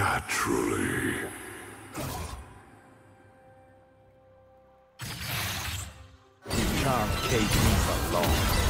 Naturally. You can't keep me for long.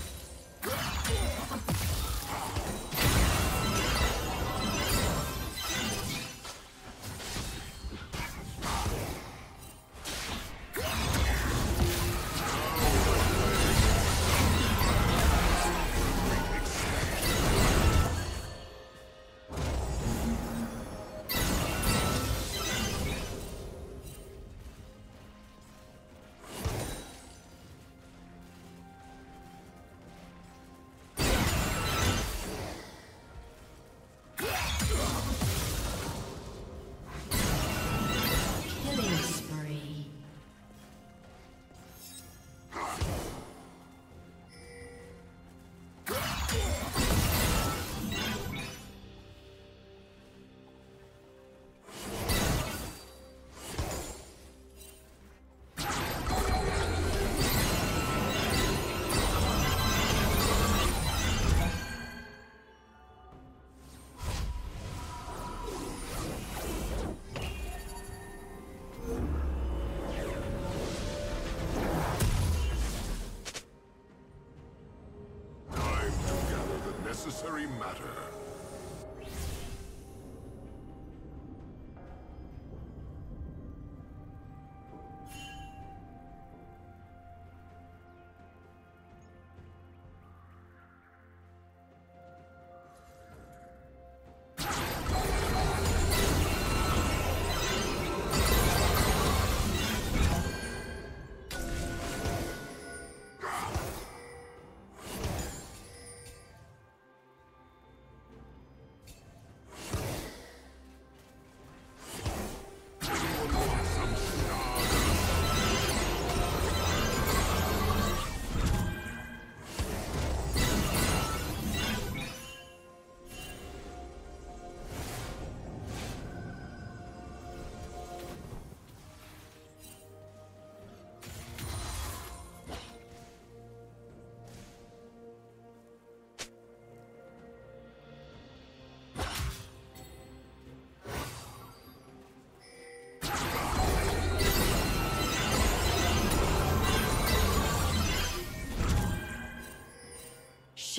Necessary matter.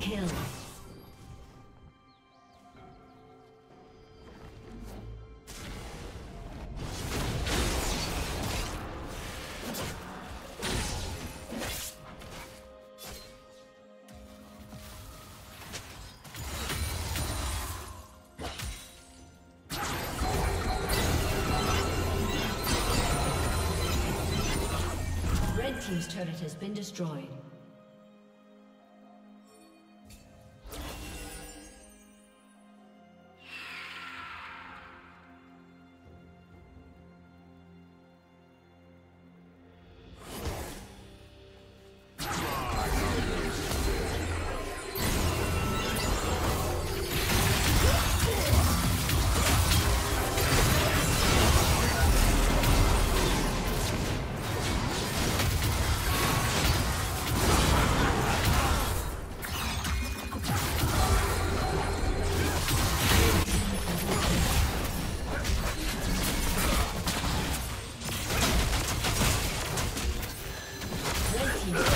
Kill. Red Team's turret has been destroyed. team.